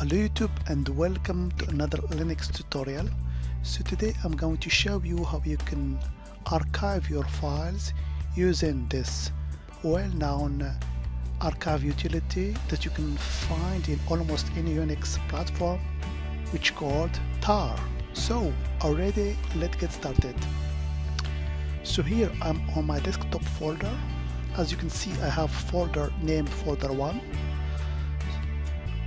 Hello YouTube and welcome to another Linux tutorial. So today I'm going to show you how you can archive your files using this well-known uh, archive utility that you can find in almost any Unix platform which called tar. So already let's get started. So here I'm on my desktop folder. As you can see I have folder named folder 1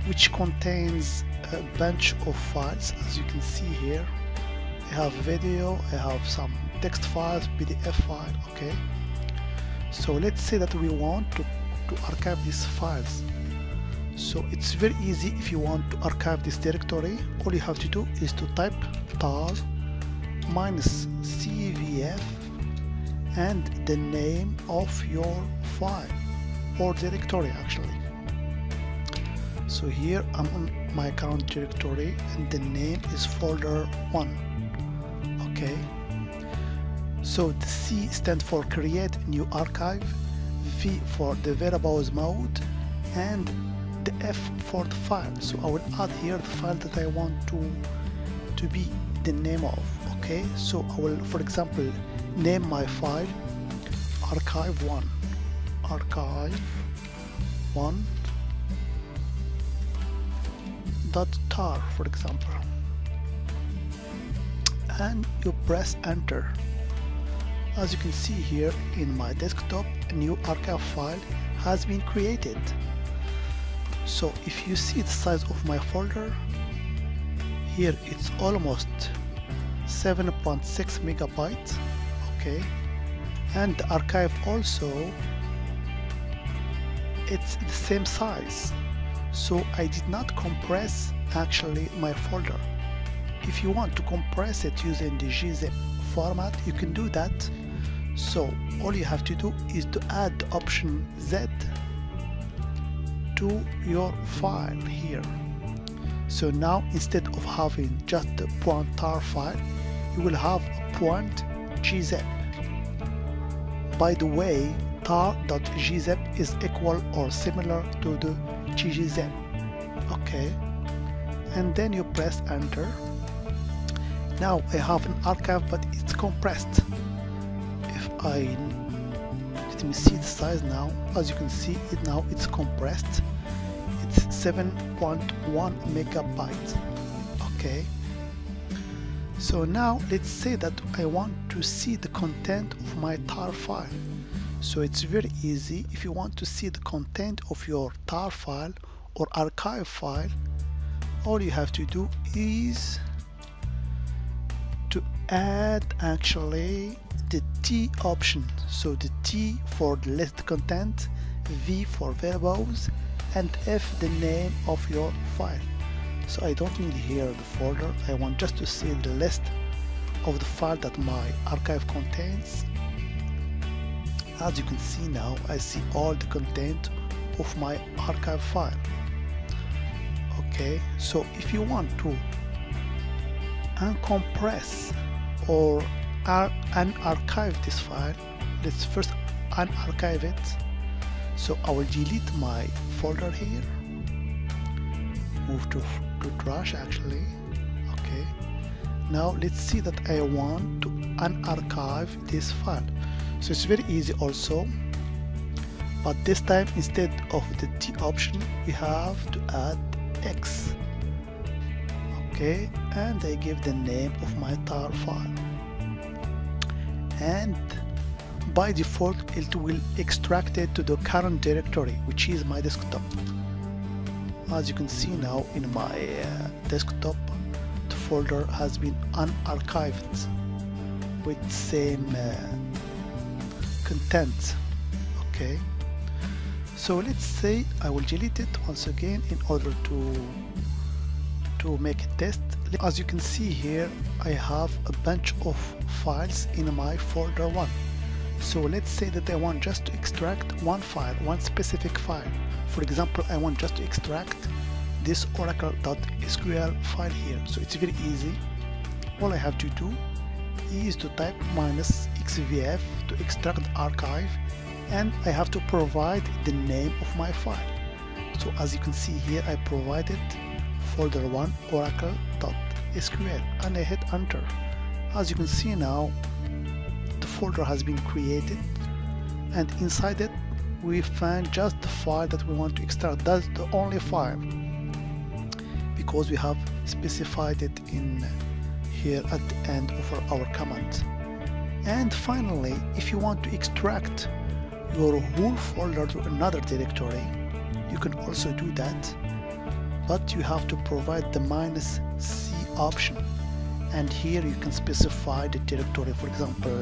which contains a bunch of files as you can see here. I have video I have some text files PDF file okay? So let's say that we want to, to archive these files. So it's very easy if you want to archive this directory. All you have to do is to type tar minus cvf and the name of your file or directory actually so here I'm on my current directory and the name is folder 1 okay. So the C stands for create new archive V for the variables mode and the F for the file. So I will add here the file that I want to to be the name of okay? So I will for example name my file archive1 archive 1 tar for example. And you press enter. As you can see here in my desktop a new archive file has been created. So if you see the size of my folder here it's almost 7.6 megabytes okay? And the archive also it's the same size so I did not compress actually my folder. If you want to compress it using the gzip format you can do that. So all you have to do is to add the option Z to your file here. So now instead of having just the .tar file you will have a .gzip by the way tar.gzip is equal or similar to the gzip okay. And then you press enter. Now I have an archive but it's compressed. If I let me see the size now. As you can see it now it's compressed. It's 7.1 megabytes. Okay. So now let's say that I want to see the content of my tar file so it's very easy. If you want to see the content of your tar file or archive file all you have to do is to add actually the T option. So the T for the list content V for variables and F the name of your file. So I don't need here the folder. I want just to see the list of the file that my archive contains as you can see now I see all the content of my archive file. Okay so if you want to uncompress or unarchive this file let's first unarchive it. So I will delete my folder here. Move to, to trash actually. Okay. Now let's see that I want to unarchive this file so it's very easy also. But this time instead of the T option we have to add X. Okay and I give the name of my tar file. And by default it will extract it to the current directory which is my desktop. As you can see now in my uh, desktop the folder has been unarchived with same uh, content okay? So let's say I will delete it once again in order to to make a test. As you can see here I have a bunch of files in my folder 1 so let's say that I want just to extract one file one specific file. For example I want just to extract this oracle.sql file here. So it's very easy. All I have to do is to type minus xvf to extract archive and I have to provide the name of my file. So as you can see here I provided folder 1 oracle.sql and I hit enter. As you can see now the folder has been created and inside it we find just the file that we want to extract. That's the only file because we have specified it in here at the end of our command and finally if you want to extract your whole folder to another directory you can also do that. But you have to provide the minus C option. And here you can specify the directory. For example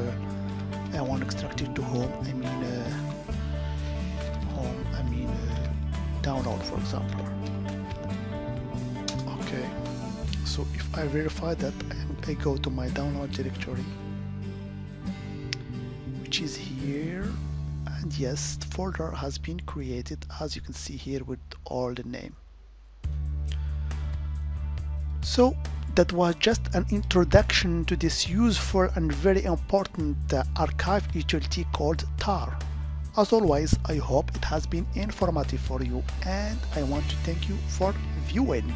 I want to extract it to home I mean uh, home I mean uh, download for example. Okay. So if I verify that I go to my download directory here and yes the folder has been created as you can see here with all the name. So that was just an introduction to this useful and very important uh, archive utility called tar. As always I hope it has been informative for you and I want to thank you for viewing.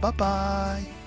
Bye bye